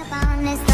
about this.